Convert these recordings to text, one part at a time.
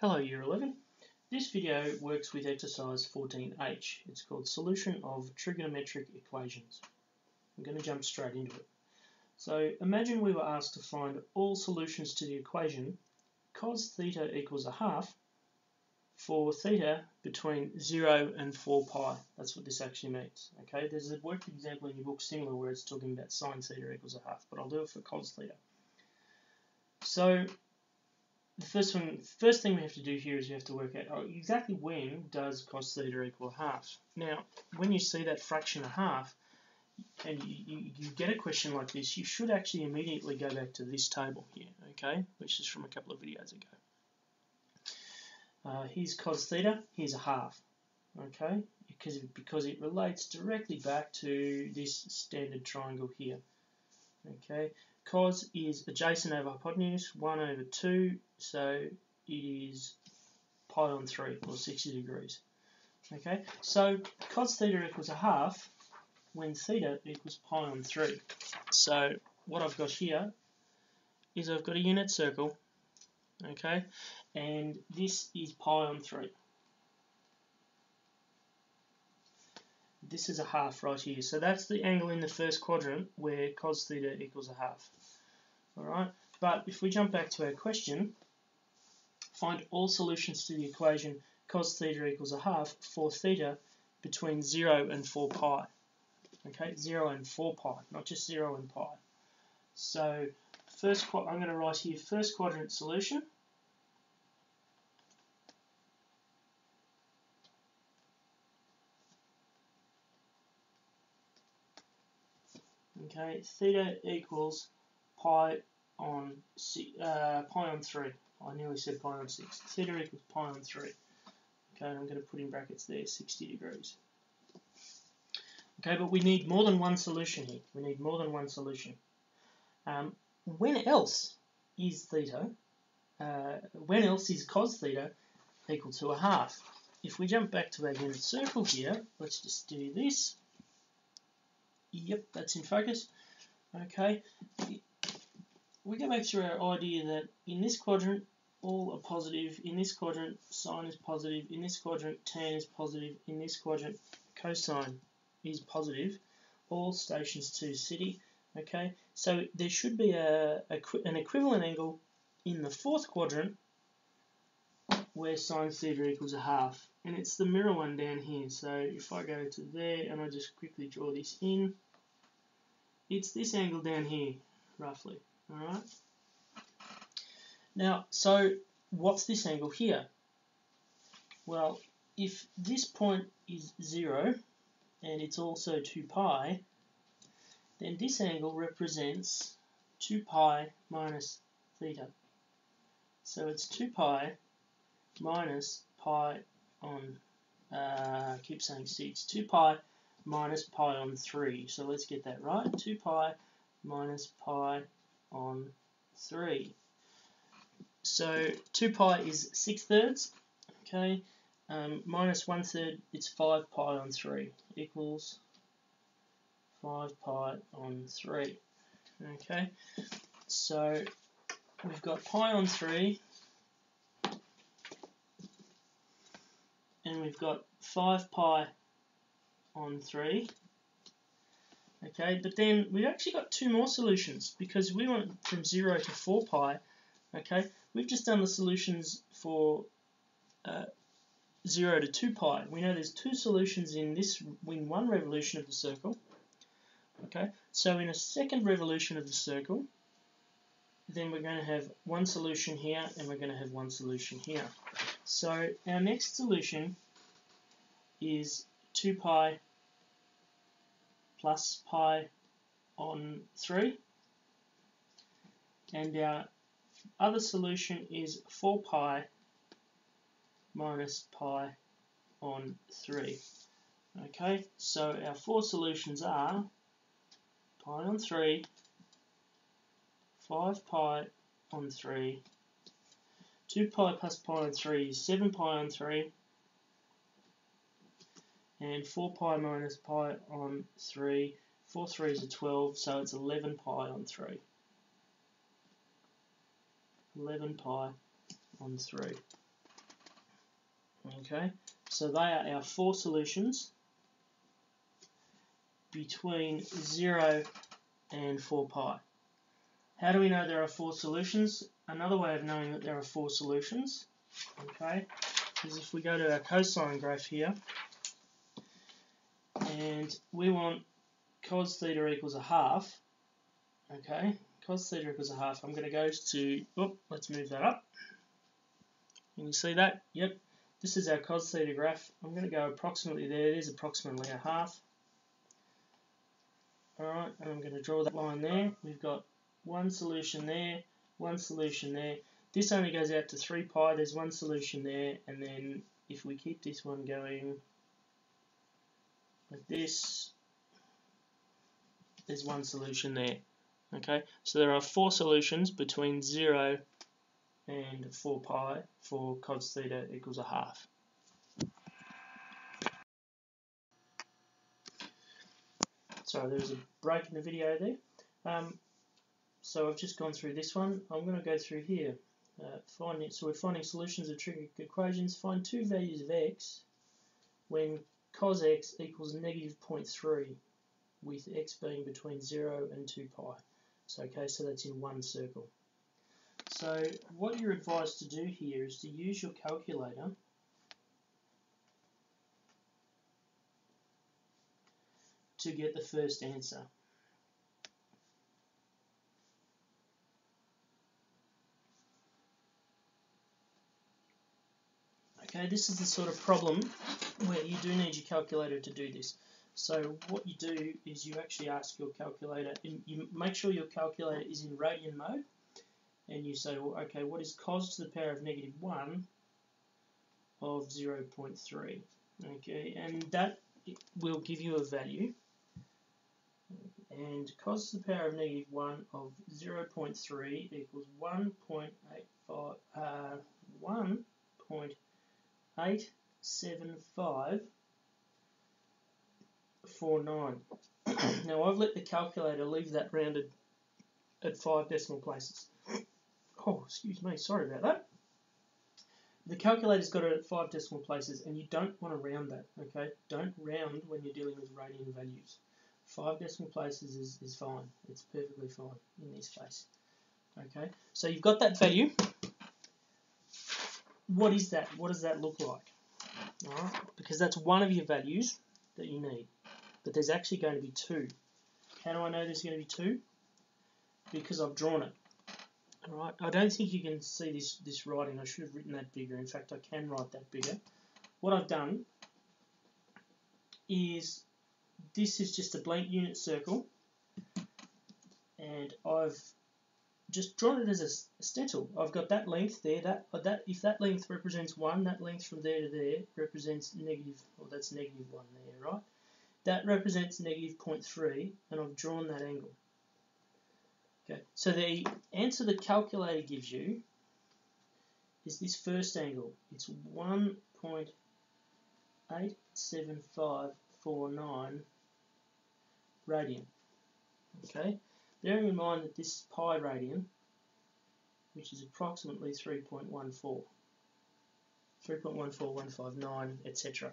Hello Year 11. This video works with exercise 14H. It's called Solution of Trigonometric Equations. I'm going to jump straight into it. So imagine we were asked to find all solutions to the equation cos theta equals a half for theta between 0 and 4 pi. That's what this actually means. Okay, There's a worked example in your book similar where it's talking about sine theta equals a half, but I'll do it for cos theta. So the first one, first thing we have to do here is we have to work out oh, exactly when does cos theta equal half. Now, when you see that fraction a half, and you, you, you, get a question like this, you should actually immediately go back to this table here, okay, which is from a couple of videos ago. Uh, here's cos theta, here's a half, okay, because, because it relates directly back to this standard triangle here, okay. Cos is adjacent over hypotenuse, 1 over 2, so it is pi on 3, or 60 degrees. Okay, so cos theta equals a half when theta equals pi on 3. So what I've got here is I've got a unit circle, okay, and this is pi on 3. This is a half right here. So that's the angle in the first quadrant where cos theta equals a half. Alright, but if we jump back to our question, find all solutions to the equation cos theta equals a half for theta between 0 and 4 pi. Okay, 0 and 4 pi, not just 0 and pi. So first, I'm going to write here first quadrant solution. Okay, theta equals pi on uh, pi on 3. I nearly said pi on 6. Theta equals pi on 3. Okay, I'm going to put in brackets there 60 degrees. Okay, but we need more than one solution here. We need more than one solution. Um, when else is theta, uh, when else is cos theta equal to a half? If we jump back to our unit circle here, let's just do this. Yep, that's in focus. Okay, we go back to our idea that in this quadrant, all are positive. In this quadrant, sine is positive. In this quadrant, tan is positive. In this quadrant, cosine is positive. All stations to city. Okay, so there should be a, a an equivalent angle in the fourth quadrant where sine theta equals a half. And it's the mirror one down here. So if I go to there and I just quickly draw this in, it's this angle down here, roughly. Alright? Now, so what's this angle here? Well, if this point is 0 and it's also 2 pi, then this angle represents 2 pi minus theta. So it's 2 pi minus pi on, uh, I keep saying 6, 2 pi minus pi on 3. So let's get that right. 2 pi minus pi on 3. So 2 pi is 6 thirds, okay, um, minus 1 third, it's 5 pi on 3, equals 5 pi on 3, okay, so we've got pi on 3, and we've got 5 pi on 3, Okay, but then we've actually got two more solutions because we went from 0 to 4 pi. Okay, we've just done the solutions for uh, 0 to 2 pi. We know there's two solutions in this one revolution of the circle. Okay, so in a second revolution of the circle, then we're going to have one solution here and we're going to have one solution here. So our next solution is 2 pi plus pi on 3 and our other solution is 4 pi minus pi on 3 okay so our four solutions are pi on 3 5 pi on 3 2 pi plus pi on 3 is 7 pi on 3 and 4 pi minus pi on 3, 4 3s are 12, so it's 11 pi on 3. 11 pi on 3. Okay, so they are our four solutions between 0 and 4 pi. How do we know there are four solutions? Another way of knowing that there are four solutions, okay, is if we go to our cosine graph here, and we want cos theta equals a half, okay, cos theta equals a half, I'm going to go to, let's move that up. Can you see that? Yep. This is our cos theta graph. I'm going to go approximately there. It is approximately a half. Alright, and I'm going to draw that line there. We've got one solution there, one solution there. This only goes out to 3 pi, there's one solution there, and then if we keep this one going like this, there's one solution there. Okay, so there are four solutions between 0 and 4 pi for cos theta equals a half. Sorry, there was a break in the video there. Um, so I've just gone through this one. I'm going to go through here. Uh, find. So we're finding solutions of trig equations. Find two values of x when cos x equals negative 0.3 with x being between 0 and 2 pi. So okay, so that's in one circle. So what you're advised to do here is to use your calculator to get the first answer. Okay, this is the sort of problem where you do need your calculator to do this. So what you do is you actually ask your calculator, you make sure your calculator is in radian mode, and you say, well, okay, what is cos to the power of negative 1 of 0.3? Okay, and that will give you a value and cos to the power of negative 1 of 0.3 equals 1.85 uh, 1.87549. now I've let the calculator leave that rounded at five decimal places. Oh, excuse me, sorry about that. The calculator's got it at five decimal places and you don't want to round that, okay? Don't round when you're dealing with radian values. Five decimal places is, is fine. It's perfectly fine in this case. Okay, so you've got that value. What is that? What does that look like? Because that's one of your values that you need. But there's actually going to be two. How do I know there's going to be two? Because I've drawn it. Alright, I don't think you can see this, this writing. I should have written that bigger. In fact, I can write that bigger. What I've done is this is just a blank unit circle and I've just drawn it as a stencil. I've got that length there. That that if that length represents one, that length from there to there represents negative. Well, that's negative one there, right? That represents negative 0.3, and I've drawn that angle. Okay. So the answer the calculator gives you is this first angle. It's 1.87549 radian. Okay, bearing in mind that this is pi radian, which is approximately 3.14, 3.14159, etc.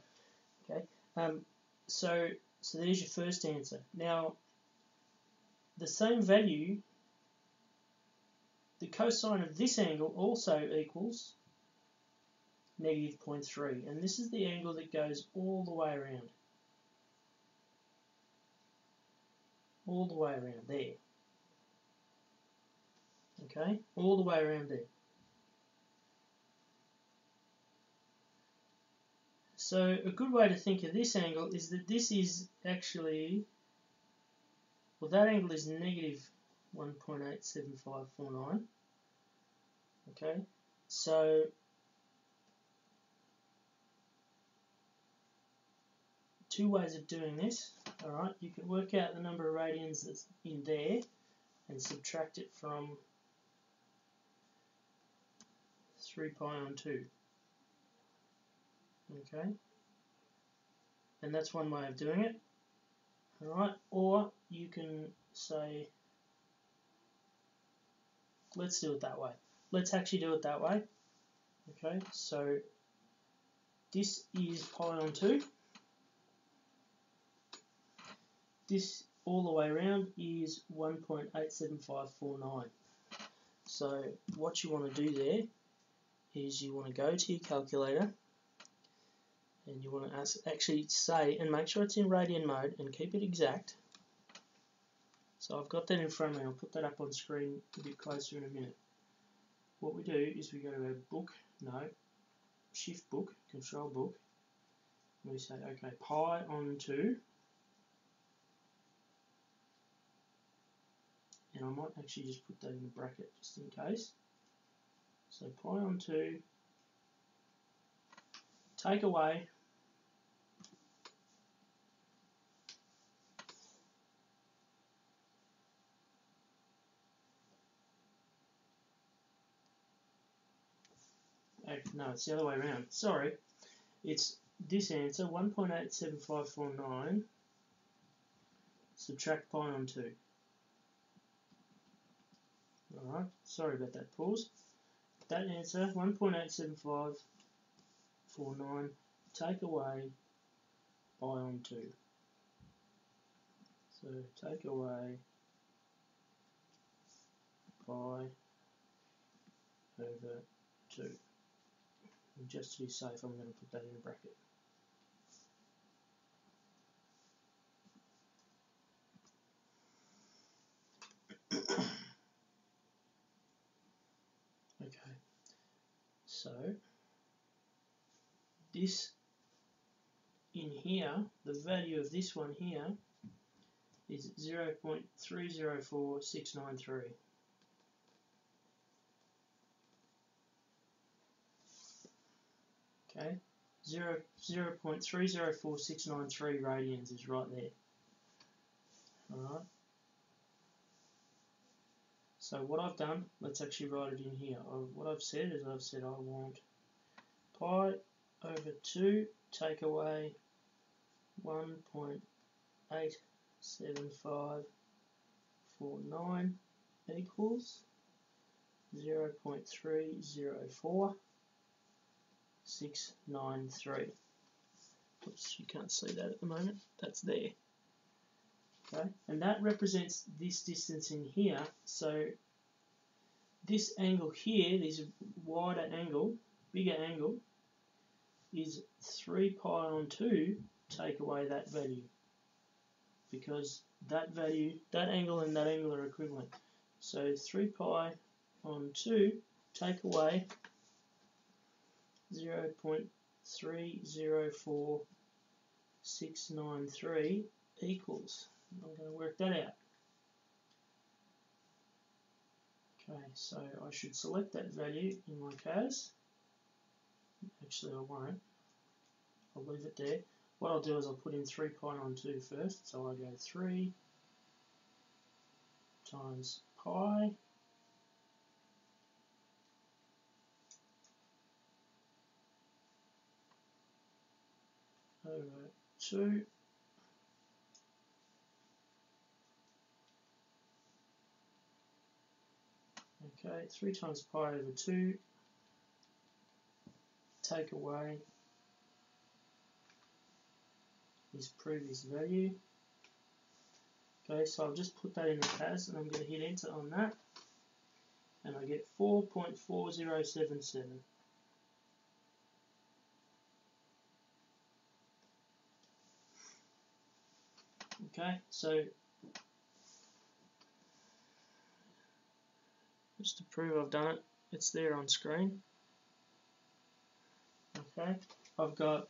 Okay, um, so so there's your first answer. Now, the same value, the cosine of this angle also equals negative 0.3, and this is the angle that goes all the way around. all the way around there. Okay, all the way around there. So a good way to think of this angle is that this is actually, well that angle is negative 1.87549. Okay, so two ways of doing this. Alright, you can work out the number of radians that's in there and subtract it from 3 pi on 2. Okay, and that's one way of doing it. Alright, or you can say, let's do it that way. Let's actually do it that way. Okay, so this is pi on 2. This all the way around is 1.87549. So what you want to do there is you want to go to your calculator and you want to ask, actually say and make sure it's in radian mode and keep it exact. So I've got that in front of me, I'll put that up on screen a bit closer in a minute. What we do is we go to our book, no, shift book, control book, and we say okay, pi on 2 and I might actually just put that in a bracket just in case. So pi on 2, take away eh, no, it's the other way around. Sorry, it's this answer 1.87549 subtract pi on 2. Alright, sorry about that pause. That answer, 1.87549, take away pi on 2. So take away pi over 2. And just to be safe, I'm going to put that in a bracket. So this in here, the value of this one here is 0.304693. Okay, 0, 0.304693 radians is right there. Alright. So what I've done, let's actually write it in here. Uh, what I've said is I've said I want pi over 2 take away 1.87549 equals 0 0.304693. Oops, you can't see that at the moment. That's there. Okay, and that represents this distance in here. So this angle here, this wider angle, bigger angle, is 3 pi on 2 take away that value. Because that value, that angle and that angle are equivalent. So 3 pi on 2 take away 0 0.304693 equals I'm going to work that out. Okay, so I should select that value in my CAS. Actually, I won't. I'll leave it there. What I'll do is I'll put in 3 pi on 2 first. So I go 3 times pi over 2 Okay, 3 times pi over 2, take away his previous value. Okay, so I'll just put that in the CAS and I'm going to hit enter on that and I get 4.4077. Okay, so just to prove I've done it. It's there on screen. Okay I've got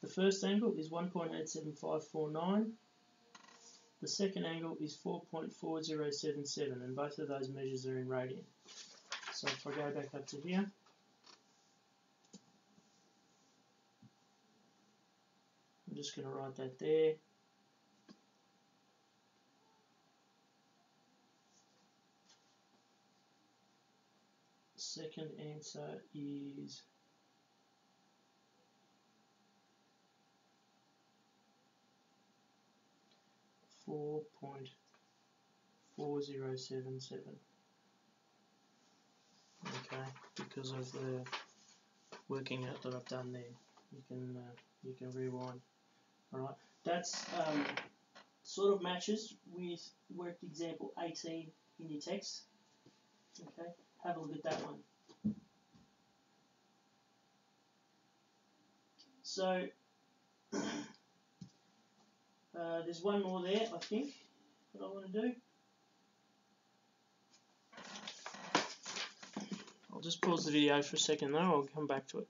the first angle is 1.87549 the second angle is 4.4077 and both of those measures are in radian. So if I go back up to here. I'm just going to write that there second answer is four point four zero seven seven. Okay, because of the working out that I've done there. You can uh, you can rewind. All right, that's um, sort of matches with worked example 18 in your text. Okay, have a look at that one. So uh, there's one more there, I think, that I want to do. I'll just pause the video for a second though, I'll come back to it.